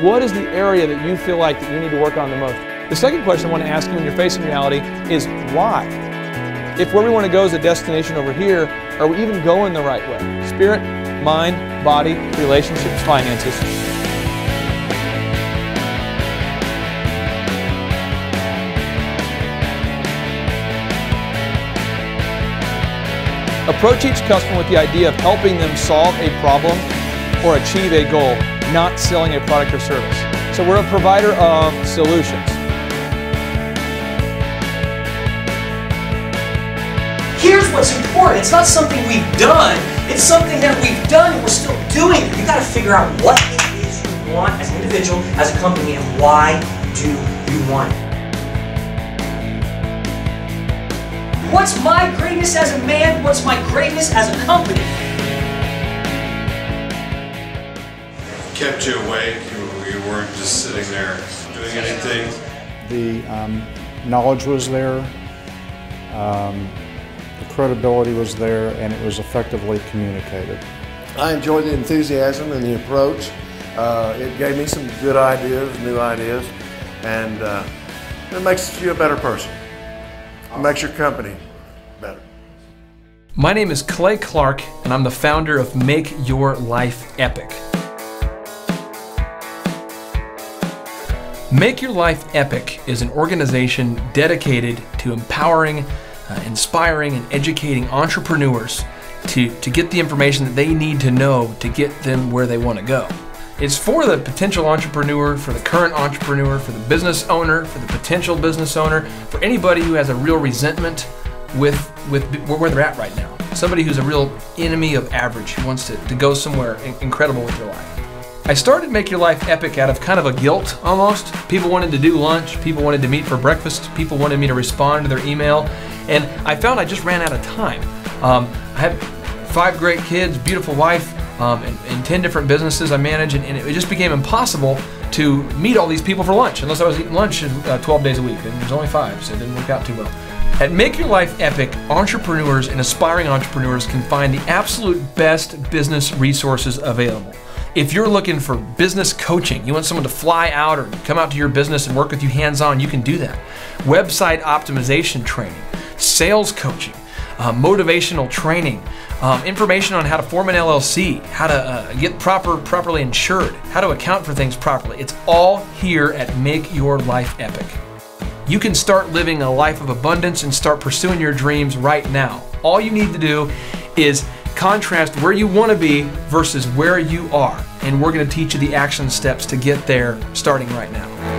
What is the area that you feel like that you need to work on the most? The second question I want to ask you when you're facing reality is why? If where we want to go is a destination over here, are we even going the right way? Spirit, mind, body, relationships, finances. Approach each customer with the idea of helping them solve a problem or achieve a goal, not selling a product or service. So we're a provider of solutions. Here's what's important. It's not something we've done. It's something that we've done and we're still doing. You got to figure out what it is you want as an individual, as a company, and why do you want it. What's my greatness as a man? What's my greatness as a company? Kept you awake. You, you weren't just sitting there doing anything. The um, knowledge was there, um, the credibility was there, and it was effectively communicated. I enjoyed the enthusiasm and the approach. Uh, it gave me some good ideas, new ideas, and uh, it makes you a better person. It makes your company better. My name is Clay Clark, and I'm the founder of Make Your Life Epic. Make Your Life Epic is an organization dedicated to empowering, uh, inspiring, and educating entrepreneurs to, to get the information that they need to know to get them where they want to go. It's for the potential entrepreneur, for the current entrepreneur, for the business owner, for the potential business owner, for anybody who has a real resentment with, with where they're at right now. Somebody who's a real enemy of average, who wants to, to go somewhere incredible with their life. I started Make Your Life Epic out of kind of a guilt almost. People wanted to do lunch, people wanted to meet for breakfast, people wanted me to respond to their email, and I found I just ran out of time. Um, I had five great kids, beautiful wife, um, and, and, 10 different businesses I manage, and, and, it just became impossible to meet all these people for lunch unless I was eating lunch uh, 12 days a week, and there's only five, so it didn't work out too well. At Make Your Life Epic, entrepreneurs and aspiring entrepreneurs can find the absolute best business resources available. If you're looking for business coaching, you want someone to fly out or come out to your business and work with you hands on, you can do that. Website optimization training, sales coaching, uh, motivational training, um, information on how to form an LLC, how to uh, get proper properly insured, how to account for things properly. It's all here at Make Your Life Epic. You can start living a life of abundance and start pursuing your dreams right now. All you need to do is contrast where you want to be versus where you are. And we're going to teach you the action steps to get there starting right now.